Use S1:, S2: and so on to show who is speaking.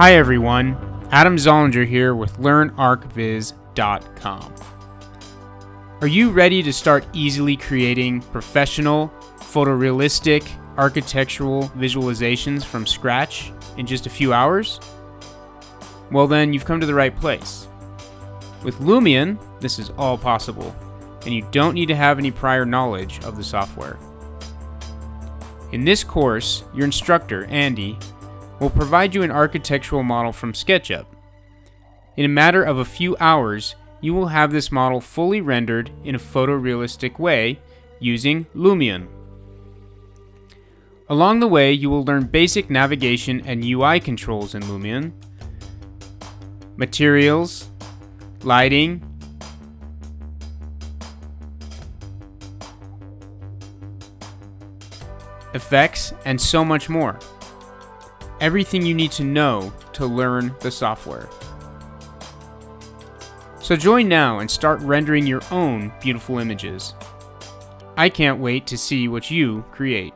S1: Hi everyone, Adam Zollinger here with LearnArchViz.com. Are you ready to start easily creating professional, photorealistic, architectural visualizations from scratch in just a few hours? Well then, you've come to the right place. With Lumion, this is all possible, and you don't need to have any prior knowledge of the software. In this course, your instructor, Andy, will provide you an architectural model from SketchUp. In a matter of a few hours, you will have this model fully rendered in a photorealistic way using Lumion. Along the way, you will learn basic navigation and UI controls in Lumion, materials, lighting, effects, and so much more everything you need to know to learn the software. So join now and start rendering your own beautiful images. I can't wait to see what you create.